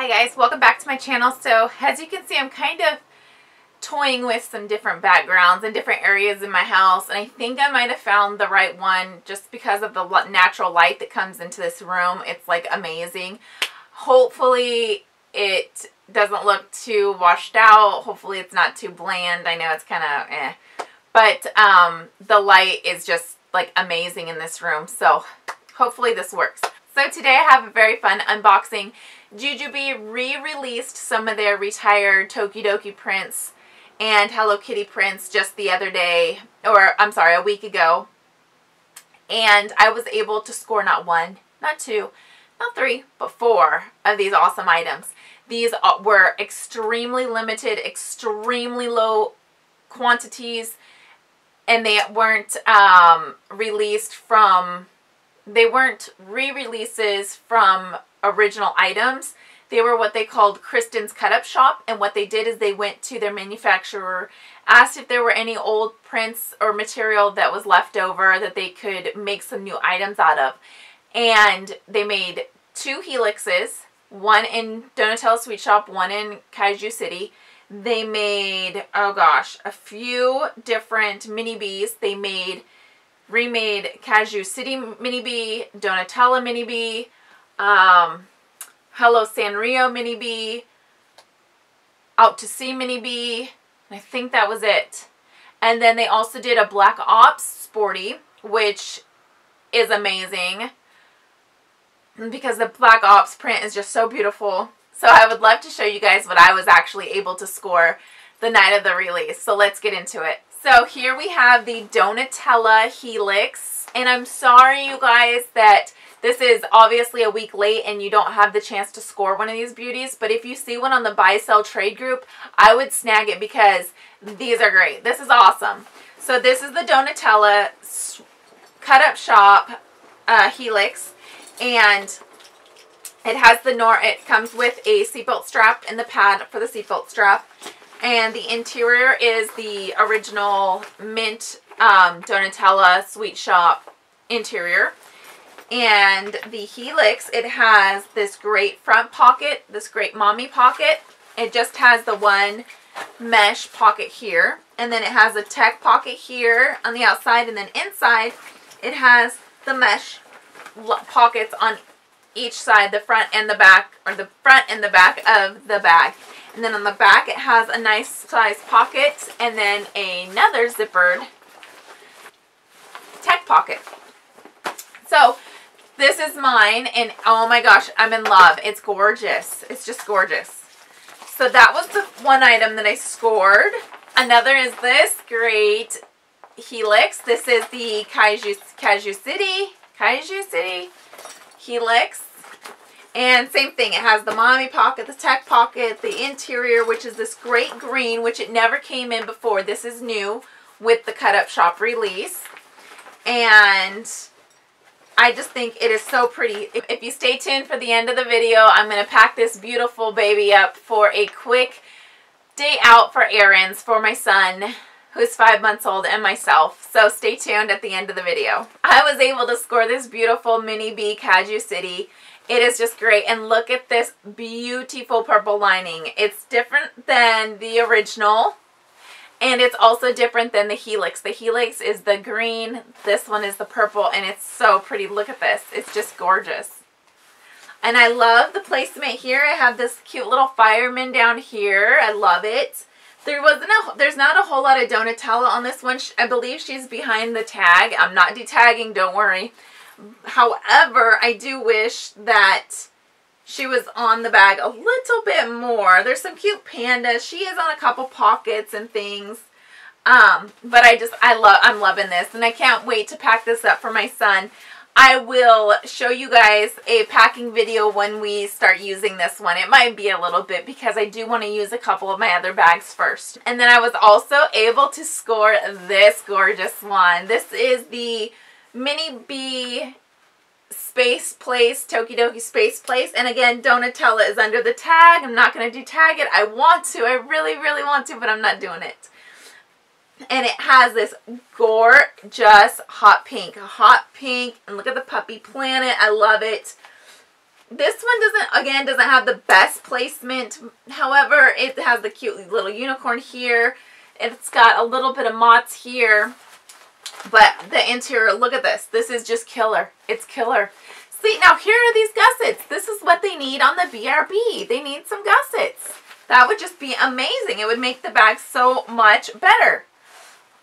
Hi guys, welcome back to my channel. So as you can see, I'm kind of toying with some different backgrounds and different areas in my house. And I think I might have found the right one just because of the natural light that comes into this room. It's like amazing. Hopefully it doesn't look too washed out. Hopefully it's not too bland. I know it's kind of eh. But um, the light is just like amazing in this room. So hopefully this works. So today I have a very fun unboxing. Ju-Ju-Be re-released some of their retired Tokidoki prints and Hello Kitty prints just the other day, or I'm sorry, a week ago. And I was able to score not one, not two, not three, but four of these awesome items. These were extremely limited, extremely low quantities, and they weren't um, released from, they weren't re-releases from original items. They were what they called Kristin's Cut Up Shop, and what they did is they went to their manufacturer, asked if there were any old prints or material that was left over that they could make some new items out of. And they made two helixes, one in Donatella Sweet Shop, one in Kaiju City. They made, oh gosh, a few different mini bees. They made, remade Kaiju City Mini Be, Donatella Mini Be, um, Hello Sanrio Mini Be, Out to Sea Mini Be, I think that was it. And then they also did a Black Ops Sporty, which is amazing because the Black Ops print is just so beautiful. So I would love to show you guys what I was actually able to score the night of the release. So let's get into it. So here we have the Donatella Helix. And I'm sorry, you guys, that this is obviously a week late and you don't have the chance to score one of these beauties. But if you see one on the buy sell trade group, I would snag it because these are great. This is awesome. So this is the Donatella Cut Up Shop uh, Helix. And it has the nor it comes with a seatbelt strap and the pad for the seatbelt strap. And the interior is the original mint um, Donatella Sweet Shop interior. And the Helix, it has this great front pocket, this great mommy pocket. It just has the one mesh pocket here. And then it has a tech pocket here on the outside. And then inside, it has the mesh pockets on each side, the front and the back, or the front and the back of the bag. And then on the back, it has a nice size pocket and then another zippered tech pocket. This is mine, and oh my gosh, I'm in love. It's gorgeous. It's just gorgeous. So that was the one item that I scored. Another is this great Helix. This is the Kaiju, Kaiju City, Kaiju City Helix. And same thing, it has the mommy pocket, the tech pocket, the interior, which is this great green, which it never came in before. This is new with the Cut Up Shop release. And I just think it is so pretty. If you stay tuned for the end of the video, I'm going to pack this beautiful baby up for a quick day out for errands for my son who's five months old and myself. So stay tuned at the end of the video. I was able to score this beautiful Mini Be Kaiju City. It is just great. And look at this beautiful purple lining. It's different than the original. And it's also different than the Helix. The Helix is the green. This one is the purple. And it's so pretty. Look at this. It's just gorgeous. And I love the placement here. I have this cute little fireman down here. I love it. There wasn't a, there's not a whole lot of Donatella on this one. I believe she's behind the tag. I'm not detagging, don't worry. However, I do wish that she was on the bag a little bit more. There's some cute pandas. She is on a couple pockets and things. Um, but I just, I love, I'm loving this. And I can't wait to pack this up for my son. I will show you guys a packing video when we start using this one. It might be a little bit because I do want to use a couple of my other bags first. And then I was also able to score this gorgeous one. This is the Mini Be Space Place, Tokidoki Space Place. And again, Donatella is under the tag. I'm not going to detag it. I want to. I really, really want to, but I'm not doing it. And it has this gorgeous hot pink. Hot pink. And look at the puppy planet. I love it. This one doesn't, again, doesn't have the best placement. However, it has the cute little unicorn here. It's got a little bit of mott's here. But the interior, look at this. This is just killer. It's killer. See, now here are these gussets. This is what they need on the BRB. They need some gussets. That would just be amazing. It would make the bag so much better.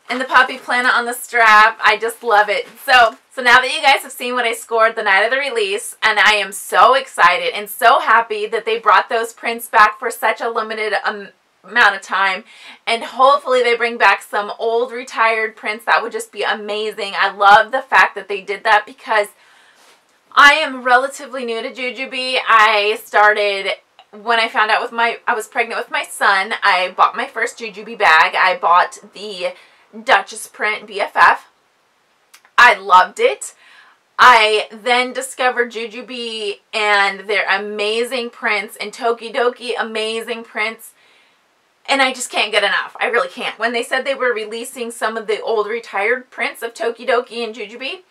And the poppy planet on the strap, I just love it. So, so now that you guys have seen what I scored the night of the release, and I am so excited and so happy that they brought those prints back for such a limited um, amount of time. And hopefully they bring back some old retired prints. That would just be amazing. I love the fact that they did that because I am relatively new to Ju-Ju-Be. I started when I found out with my, I was pregnant with my son, I bought my first Ju-Ju-Be bag. I bought the Duchess print BFF. I loved it. I then discovered Ju-Ju-Be and their amazing prints and Tokidoki amazing prints. And I just can't get enough. I really can't. When they said they were releasing some of the old retired prints of Tokidoki and Ju-Ju-Be,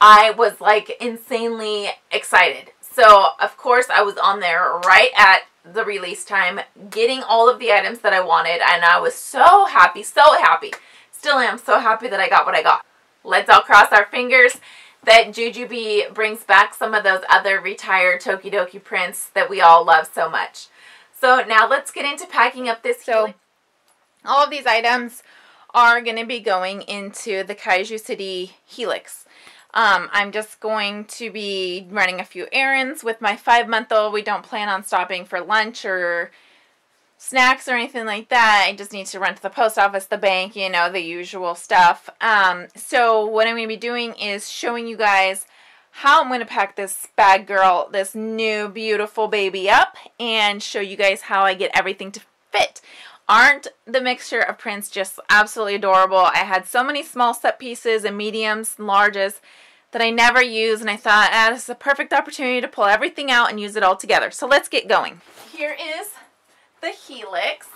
I was like insanely excited. So, of course, I was on there right at the release time, getting all of the items that I wanted, and I was so happy, so happy. Still am so happy that I got what I got. Let's all cross our fingers that Ju-Ju-Be brings back some of those other retired Tokidoki prints that we all love so much. So now let's get into packing up this. So all of these items are going to be going into the Kaiju City Helix. Um, I'm just going to be running a few errands with my five-month-old. We don't plan on stopping for lunch or snacks or anything like that. I just need to run to the post office, the bank, you know, the usual stuff. Um, so what I'm going to be doing is showing you guys how I'm going to pack this bag girl, this new beautiful baby up and show you guys how I get everything to fit. Aren't the mixture of prints just absolutely adorable? I had so many small set pieces and mediums and larges that I never use and I thought ah, this is a perfect opportunity to pull everything out and use it all together. So let's get going. Here is the Helix,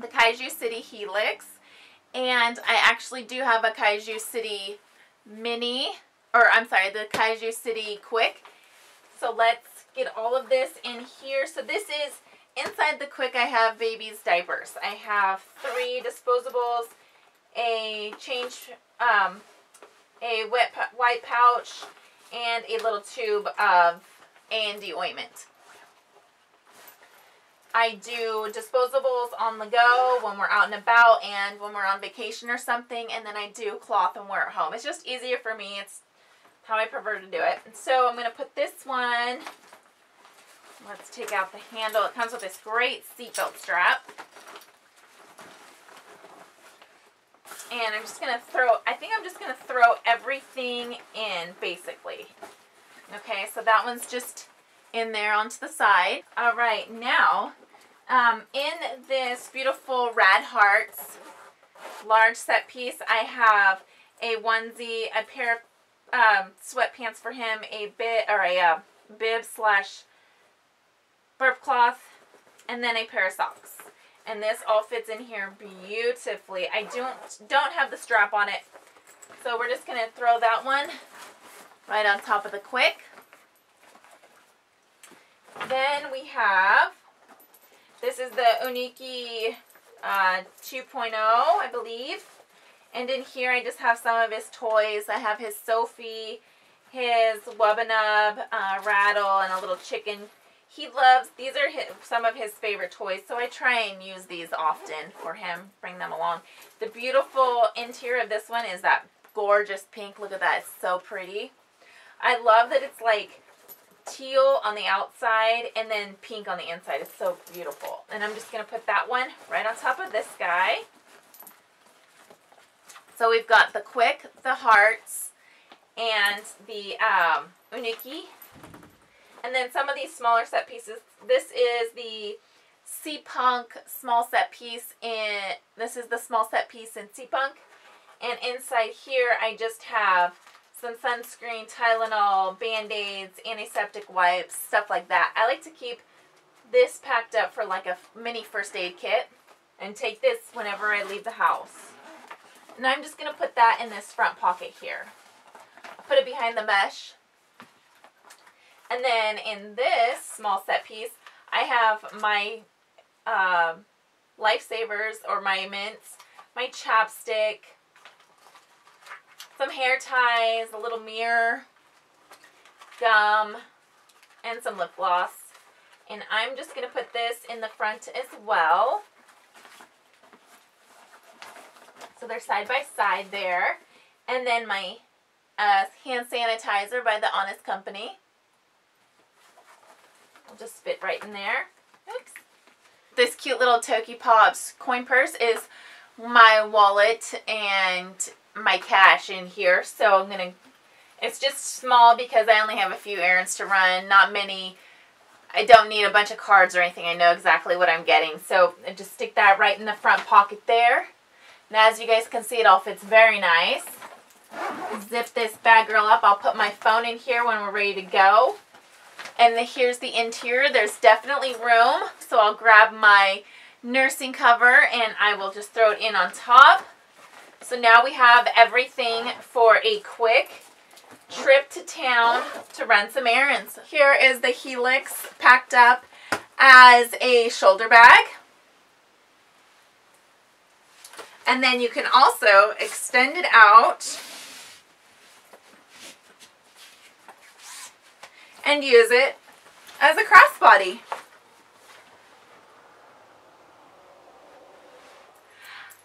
the Kaiju City Helix. And I actually do have a Kaiju City Mini, or I'm sorry, the Kaiju City Quick. So let's get all of this in here. So this is Inside the Quick, I have baby's diapers. I have three disposables, a change, um, a wet white pouch, and a little tube of A&D ointment. I do disposables on the go when we're out and about and when we're on vacation or something. And then I do cloth and wear at home. It's just easier for me. It's how I prefer to do it. So I'm going to put this one Let's take out the handle. It comes with this great seatbelt strap. And I'm just going to throw, I think I'm just going to throw everything in, basically. Okay, so that one's just in there onto the side. All right, now, um, in this beautiful Rad Hearts large set piece, I have a onesie, a pair of um, sweatpants for him, a bit, or a uh, bib slash burp cloth, and then a pair of socks. And this all fits in here beautifully. I don't, don't have the strap on it, so we're just to throw that one right on top of the quick. Then we have, this is the Uniki uh, 2.0, I believe. And in here I just have some of his toys. I have his Sophie, his Wubbanub, uh, Rattle, and a little chicken he loves, these are his, some of his favorite toys, so I try and use these often for him, bring them along. The beautiful interior of this one is that gorgeous pink. Look at that, it's so pretty. I love that it's like teal on the outside and then pink on the inside. It's so beautiful. And I'm just going to put that one right on top of this guy. So we've got the Quick, the Hearts, and the um, Uniki and then some of these smaller set pieces. This is the Sea Punk small set piece in, this is the small set piece in Sea Punk. And inside here I just have some sunscreen, Tylenol, Band-Aids, antiseptic wipes, stuff like that. I like to keep this packed up for like a mini first aid kit and take this whenever I leave the house. And I'm just going to put that in this front pocket here. Put it behind the mesh And then in this small set piece, I have my uh, lifesavers or my mints, my chapstick, some hair ties, a little mirror, gum, and some lip gloss. And I'm just going to put this in the front as well. So they're side by side there. And then my uh, hand sanitizer by The Honest Company. I'll just fit right in there. Oops. This cute little Toki Pops coin purse is my wallet and my cash in here. So I'm going to, it's just small because I only have a few errands to run, not many. I don't need a bunch of cards or anything. I know exactly what I'm getting. So I just stick that right in the front pocket there. And as you guys can see, it all fits very nice. Zip this bad girl up. I'll put my phone in here when we're ready to go. And the, here's the interior. There's definitely room. So I'll grab my nursing cover and I will just throw it in on top. So now we have everything for a quick trip to town to run some errands. Here is the Helix packed up as a shoulder bag. And then you can also extend it out and use it as a crossbody.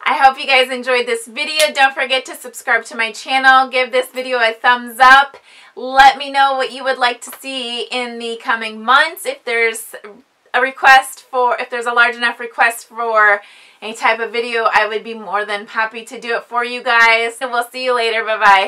I hope you guys enjoyed this video. Don't forget to subscribe to my channel. Give this video a thumbs up. Let me know what you would like to see in the coming months. If there's a request for, if there's a large enough request for any type of video, I would be more than happy to do it for you guys. And we'll see you later. Bye-bye.